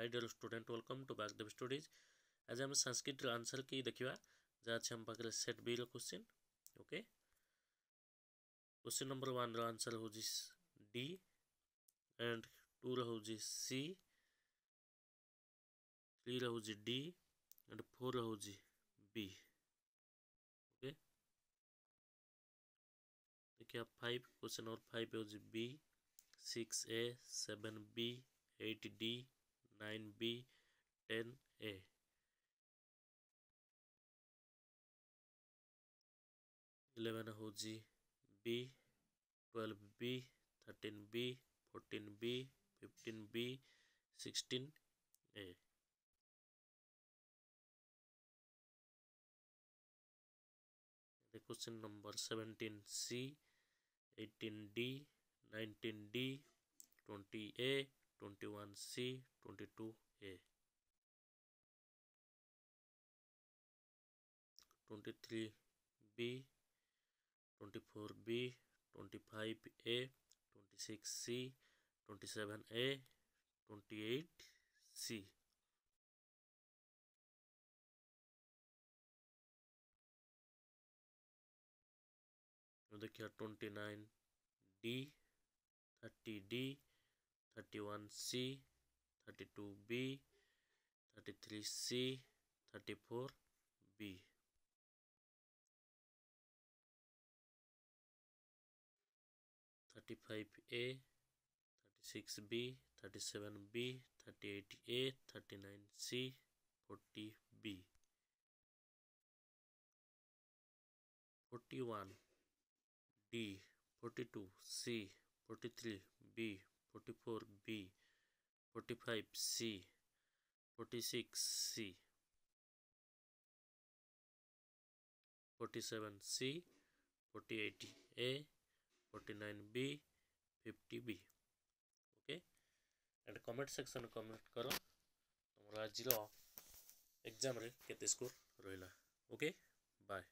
hi dear student welcome to Bagdev studies ଆଜି ଆମେ ସାଂସ୍କ୍ରିଟ୍ର answer କି ଦେଖିବା ଯାହା ଅଛି ଆମ ପାଖରେ ସେଟ୍ ବିର question okay question number ୱାନ୍ର answer ହେଉଛି ଡି ଆଣ୍ଡ ଟୁର ହେଉଛି ସି ଥ୍ରୀର ହେଉଛି ଡି ଆଣ୍ଡ ଫୋର୍ ହେଉଛି ବି ଓକେ ଦେଖିବା ଫାଇଭ୍ କ୍ୱେଶ୍ଚିନ୍ ନମ୍ବର ଫାଇଭ୍ ହେଉଛି B six A seven B eight D nine B ten A eleven हूँ B twelve B thirteen B fourteen B fifteen B sixteen A question number seventeen C eighteen D 19D, 20A, 21C, 22A. 23B, 24B, 25A, 26C, 27A, 28C. देखिए twenty nine D D one C thirty two B thirty three C thirty four B thirty five A thirty six B thirty seven B thirty eight A thirty 31C, 32B, 33C, 34B. Thirty-five A, thirty-six B, thirty-seven B, thirty-eight A, thirty-nine C, forty B. 41 D 42 C 43 B 44 B, 45 C, 46 C, 47 C, 48 A, 49 B, 50 B. Okay, and comment section comment करो तुम्हारा आज रो exam रे केते score Rohilla okay bye